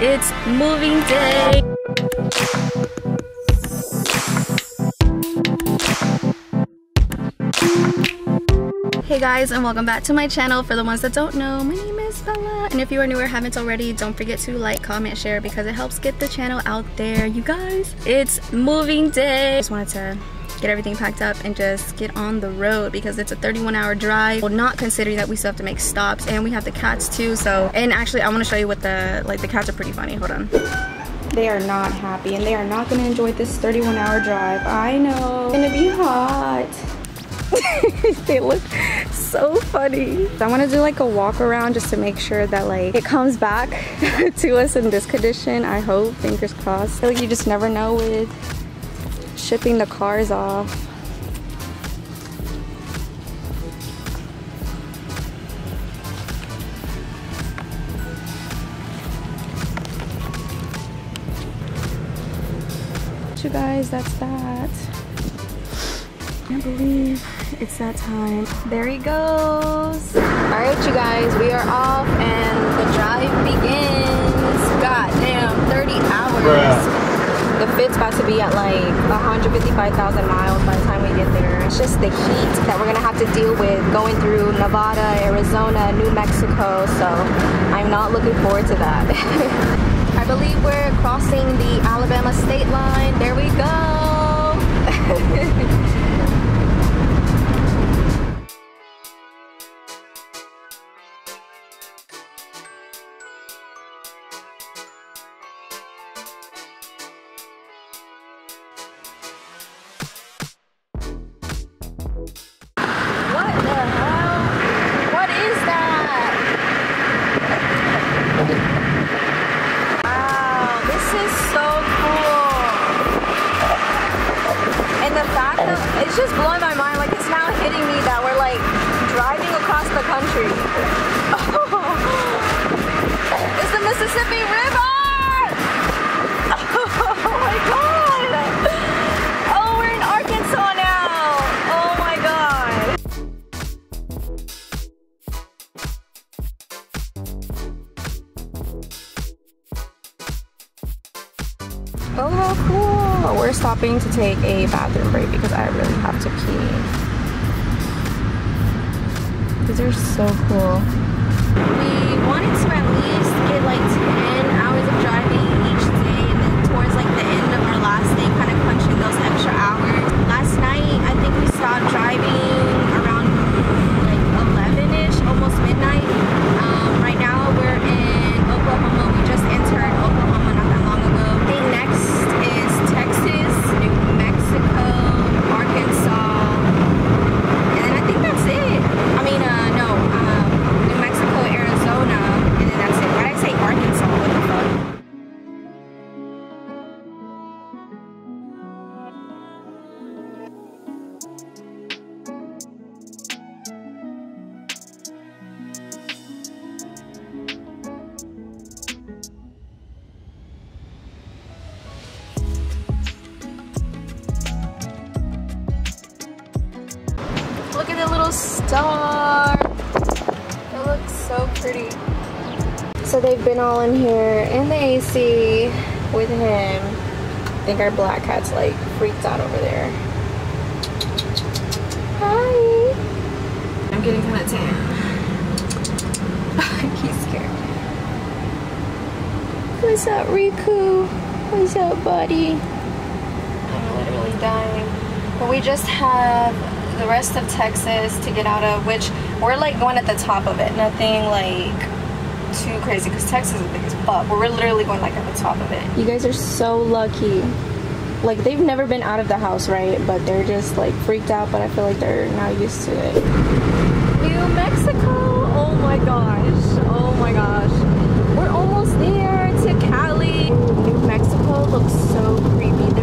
It's moving day. Hey guys and welcome back to my channel. For the ones that don't know, my name is Bella. And if you are new or haven't already, don't forget to like, comment, share because it helps get the channel out there, you guys. It's moving day. Just wanted to get everything packed up and just get on the road because it's a 31 hour drive. Well not considering that we still have to make stops and we have the cats too so and actually i want to show you what the like the cats are pretty funny hold on. They are not happy and they are not going to enjoy this 31 hour drive. I know it's gonna be hot. They look so funny. I want to do like a walk around just to make sure that like it comes back to us in this condition i hope fingers crossed. I feel like you just never know with shipping the cars off. You guys, that's that. I can't believe it's that time. There he goes. All right, you guys, we are off and the drive begins. God damn, 30 hours. Bruh the fit's about to be at like 155,000 miles by the time we get there. It's just the heat that we're gonna have to deal with going through Nevada, Arizona, New Mexico, so I'm not looking forward to that. I believe we're crossing the Alabama state line. There we go. Oh, cool! we're stopping to take a bathroom break because I really have to pee. These are so cool. We wanted to at least get like It looks so pretty. So they've been all in here in the AC with him. I think our black cat's like freaked out over there. Hi. I'm getting kind of tan. He's scared. What's up, Riku? What's up, buddy? I'm literally dying. But we just have the rest of Texas to get out of, which we're like going at the top of it. Nothing like too crazy because Texas is big as fuck. We're literally going like at the top of it. You guys are so lucky. Like they've never been out of the house, right? But they're just like freaked out, but I feel like they're now used to it. New Mexico! Oh my gosh. Oh my gosh. We're almost there to Cali. New Mexico looks so creepy.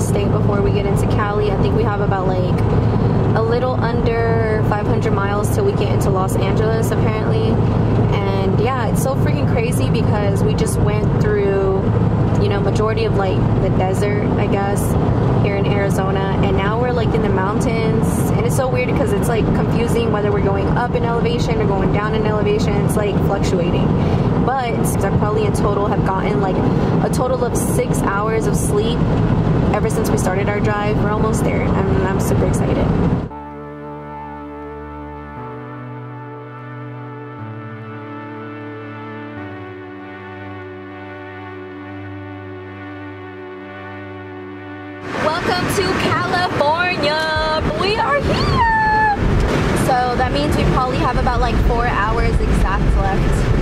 State before we get into Cali. I think we have about like a little under 500 miles till we get into Los Angeles, apparently. And yeah, it's so freaking crazy because we just went through, you know, majority of like the desert, I guess, here in Arizona. And now we're like in the mountains. And it's so weird because it's like confusing whether we're going up in elevation or going down in elevation. It's like fluctuating but I probably in total have gotten like a total of six hours of sleep ever since we started our drive we're almost there and I'm super excited Welcome to California. We are here. So that means we probably have about like four hours exact left.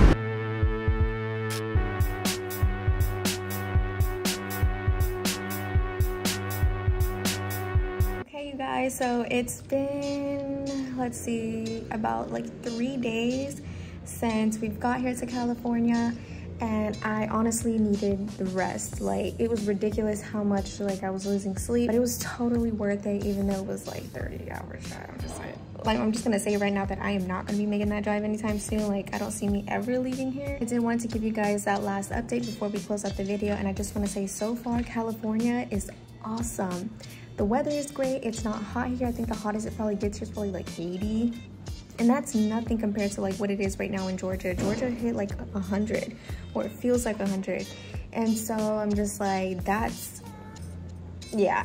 You guys, so it's been, let's see, about like three days since we've got here to California and I honestly needed the rest. Like it was ridiculous how much like I was losing sleep, but it was totally worth it even though it was like 30 hours drive. I'm just like, like I'm just gonna say right now that I am not gonna be making that drive anytime soon. Like I don't see me ever leaving here. I did want to give you guys that last update before we close out the video and I just wanna say so far California is awesome. The weather is great. It's not hot here. I think the hottest it probably gets here is probably like 80 and that's nothing compared to like what it is right now in Georgia. Georgia hit like 100 or it feels like 100. And so I'm just like, that's, yeah.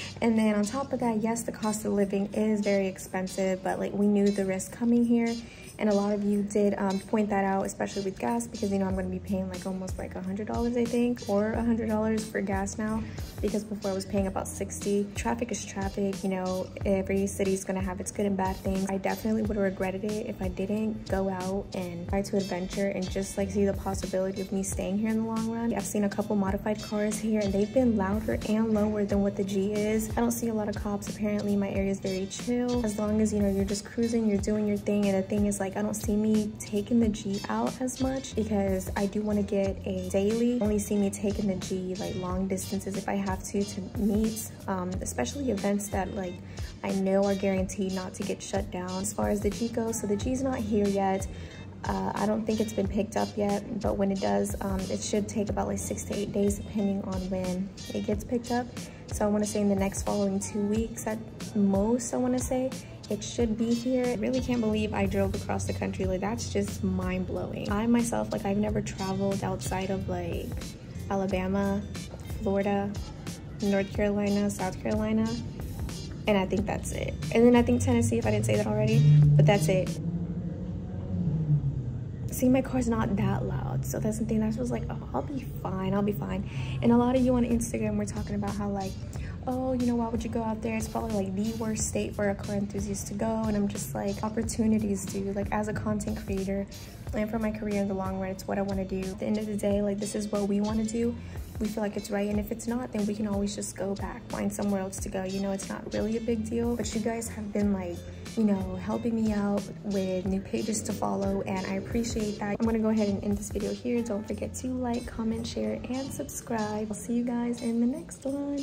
and then on top of that, yes, the cost of living is very expensive, but like we knew the risk coming here. And a lot of you did um, point that out especially with gas because you know i'm going to be paying like almost like a hundred dollars i think or a hundred dollars for gas now because before i was paying about 60 traffic is traffic you know every city is going to have its good and bad things. I definitely would have regretted it if i didn't go out and try to adventure and just like see the possibility of me staying here in the long run. I've seen a couple modified cars here and they've been louder and lower than what the g is i don't see a lot of cops apparently my area is very chill as long as you know you're just cruising you're doing your thing and the thing is like I don't see me taking the G out as much because I do want to get a daily. Only see me taking the G like long distances if I have to to meet, um, especially events that like I know are guaranteed not to get shut down. As far as the G goes, so the G's not here yet. Uh, I don't think it's been picked up yet, but when it does, um, it should take about like six to eight days depending on when it gets picked up. So I wanna say in the next following two weeks at most, I wanna say it should be here. I really can't believe i drove across the country. Like that's just mind-blowing. I myself like i've never traveled outside of like alabama florida north carolina south carolina and i think that's it. And then i think tennessee if i didn't say that already but that's it see my car's not that loud. So that's the thing. That's was like oh i'll be fine. I'll be fine. And a lot of you on instagram were talking about how like oh, you know, why would you go out there? It's probably like the worst state for a car enthusiast to go. And I'm just like, opportunities do, like as a content creator and for my career in the long run, it's what I want to do. At the end of the day, like this is what we want to do. We feel like it's right. And if it's not, then we can always just go back, find somewhere else to go. You know, it's not really a big deal, but you guys have been like, you know, helping me out with new pages to follow and I appreciate that. I'm gonna go ahead and end this video here. Don't forget to like, comment, share, and subscribe. I'll see you guys in the next one.